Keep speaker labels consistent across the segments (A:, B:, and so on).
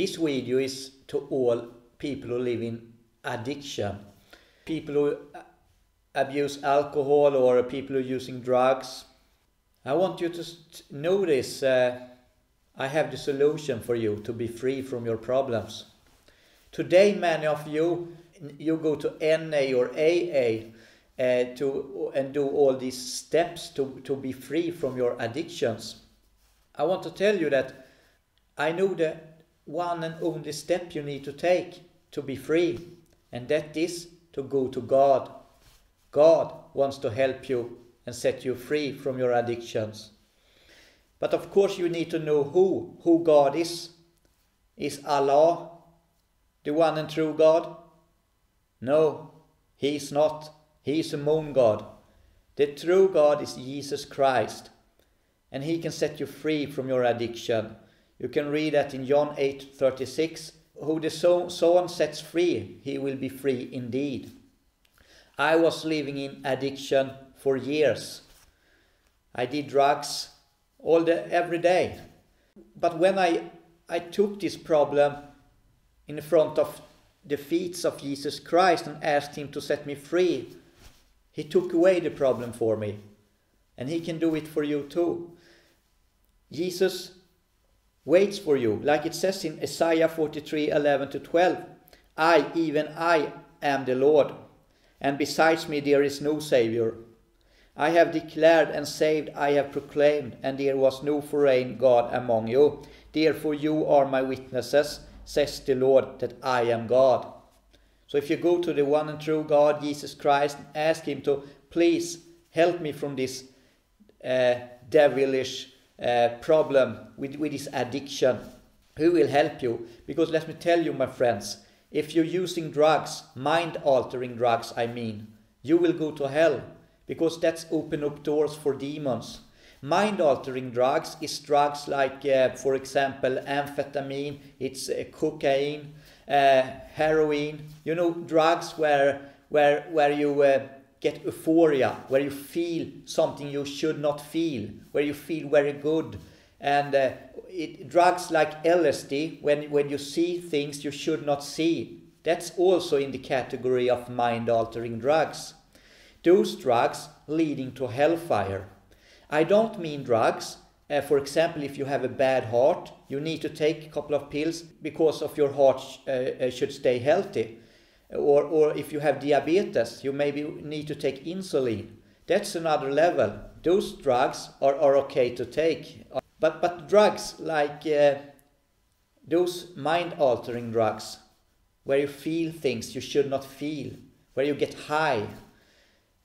A: This video is to all people who live in addiction, people who abuse alcohol or people who are using drugs. I want you to know this. Uh, I have the solution for you to be free from your problems. Today, many of you you go to NA or AA uh, to and do all these steps to, to be free from your addictions. I want to tell you that I know the one and only step you need to take to be free, and that is to go to God. God wants to help you and set you free from your addictions. But of course, you need to know who, who God is. Is Allah the one and true God? No, He is not. He is a moon God. The true God is Jesus Christ, and He can set you free from your addiction. You can read that in John 8 36. Who the Son so on sets free, he will be free indeed. I was living in addiction for years. I did drugs all the every day. But when I I took this problem in front of the feet of Jesus Christ and asked him to set me free, he took away the problem for me. And he can do it for you too. Jesus waits for you, like it says in Isaiah 43 11 to 12. I, even I, am the Lord, and besides me there is no Savior. I have declared and saved, I have proclaimed, and there was no foreign God among you. Therefore you are my witnesses, says the Lord, that I am God. So if you go to the one and true God, Jesus Christ, and ask Him to please help me from this uh, devilish uh, problem with, with this addiction, who will help you? Because let me tell you, my friends, if you're using drugs, mind altering drugs, I mean, you will go to hell because that's open up doors for demons. Mind altering drugs is drugs like, uh, for example, amphetamine, it's uh, cocaine, uh, heroin, you know, drugs where, where, where you uh, get euphoria, where you feel something you should not feel, where you feel very good. And uh, it, drugs like LSD, when, when you see things you should not see, that's also in the category of mind altering drugs. Those drugs leading to hellfire. I don't mean drugs. Uh, for example, if you have a bad heart, you need to take a couple of pills because of your heart uh, uh, should stay healthy. Or, or if you have diabetes, you maybe need to take insulin. That's another level. Those drugs are, are okay to take. But, but drugs like uh, those mind altering drugs, where you feel things you should not feel, where you get high,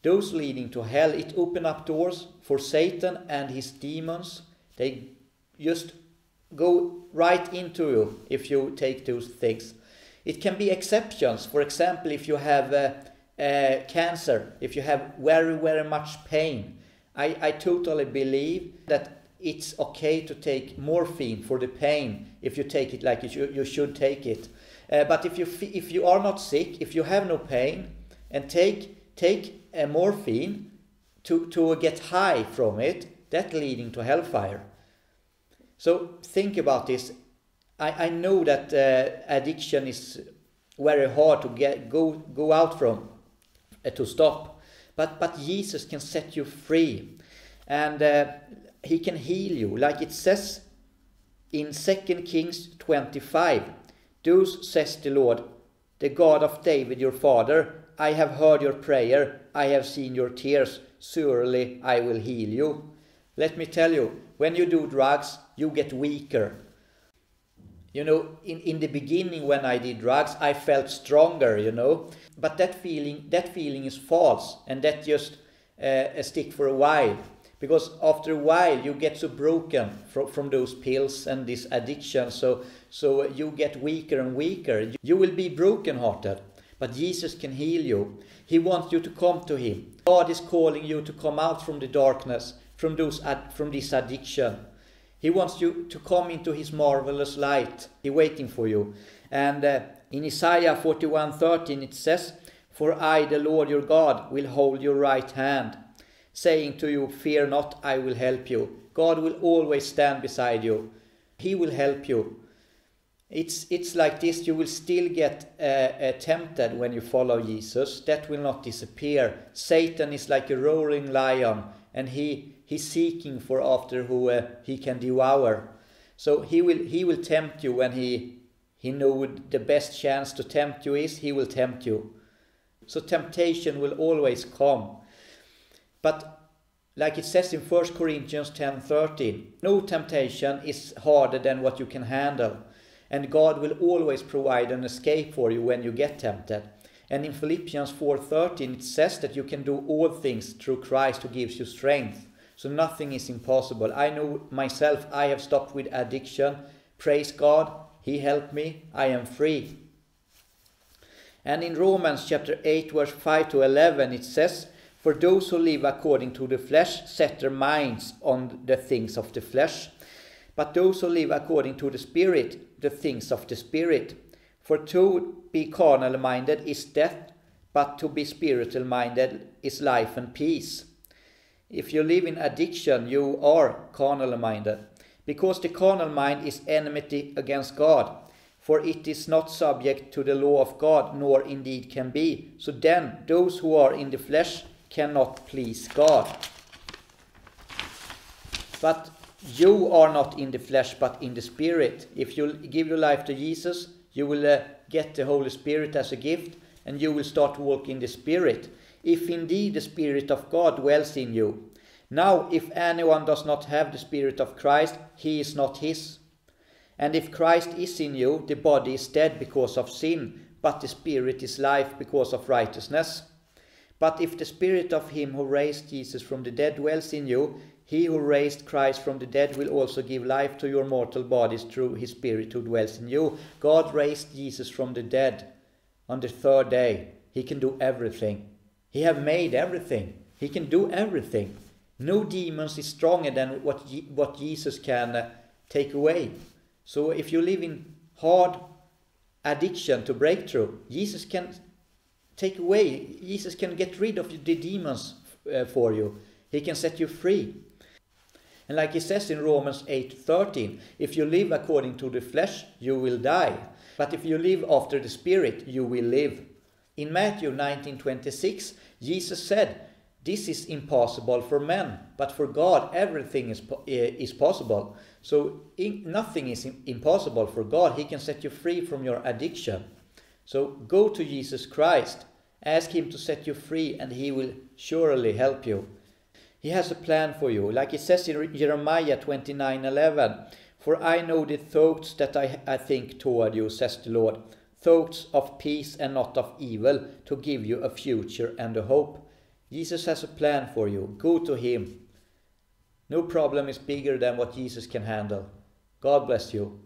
A: those leading to hell, it open up doors for Satan and his demons. They just go right into you if you take those things. It can be exceptions. For example, if you have uh, uh, cancer, if you have very, very much pain, I, I totally believe that it's okay to take morphine for the pain if you take it like you, you should take it. Uh, but if you if you are not sick, if you have no pain, and take take a morphine to, to get high from it, that leading to hellfire. So think about this. I, I know that uh, addiction is very hard to get go go out from uh, to stop, but but Jesus can set you free, and uh, He can heal you, like it says in Second Kings twenty five. Thus says the Lord, the God of David your father, I have heard your prayer, I have seen your tears, surely I will heal you. Let me tell you, when you do drugs, you get weaker. You know, in, in the beginning when I did drugs, I felt stronger, you know. But that feeling, that feeling is false, and that just uh, stick for a while. Because after a while you get so broken from, from those pills and this addiction, so, so you get weaker and weaker. You will be broken-hearted. But Jesus can heal you. He wants you to come to Him. God is calling you to come out from the darkness, from, those, from this addiction. He wants you to come into His marvelous light. He's waiting for you. And uh, in Isaiah 41:13 it says, For I, the Lord your God, will hold your right hand, saying to you, Fear not, I will help you. God will always stand beside you. He will help you. it's it's like this you will still get uh, uh, tempted when you follow jesus that will not disappear satan is like a roaring lion and he he's seeking for after who uh, he can devour. So he will he will tempt you when he he know the best chance to tempt you is he will tempt you. So temptation will always come. But like it says in 1 corinthians 10 13 no temptation is harder than what you can handle. And God will always provide an escape for you when you get tempted. And in Philippians 4:13 it says that you can do all things through Christ who gives you strength. So nothing is impossible. I know myself I have stopped with addiction. Praise God, he helped me. I am free. And in Romans chapter 8 verse 5 to 11 it says, "For those who live according to the flesh set their minds on the things of the flesh." But those who live according to the Spirit, the things of the Spirit. For to be carnal minded is death, but to be spiritual minded is life and peace. If you live in addiction, you are carnal minded, because the carnal mind is enmity against God, for it is not subject to the law of God, nor indeed can be. So then, those who are in the flesh cannot please God. But you are not in the flesh but in the spirit. If you give your life to Jesus, you will uh, get the Holy Spirit as a gift and you will start to walk in the Spirit. If indeed the Spirit of God dwells in you. Now, if anyone does not have the Spirit of Christ, he is not his. And if Christ is in you, the body is dead because of sin, but the Spirit is life because of righteousness. But if the Spirit of him who raised Jesus from the dead dwells in you, he who raised Christ from the dead will also give life to your mortal bodies through his Spirit who dwells in you. God raised Jesus from the dead on the third day. He can do everything. He have made everything. He can do everything. No demons is stronger than what, what Jesus can uh, take away. So if you live in hard addiction to breakthrough, Jesus can take away, Jesus can get rid of the demons uh, for you. He can set you free. And like he says in Romans 8:13, if you live according to the flesh, you will die. But if you live after the spirit, you will live. In Matthew 19:26, Jesus said, "This is impossible for men, but for God everything is eh, is possible." So in, nothing is impossible for God. He can set you free from your addiction. So go to Jesus Christ, ask him to set you free and he will surely help you. He has a plan for you. Like it says in Jeremiah 29 11, For I know the thoughts that I, I think toward you, says the Lord, thoughts of peace and not of evil, to give you a future and a hope. Jesus has a plan for you. Go to Him. No problem is bigger than what Jesus can handle. God bless you.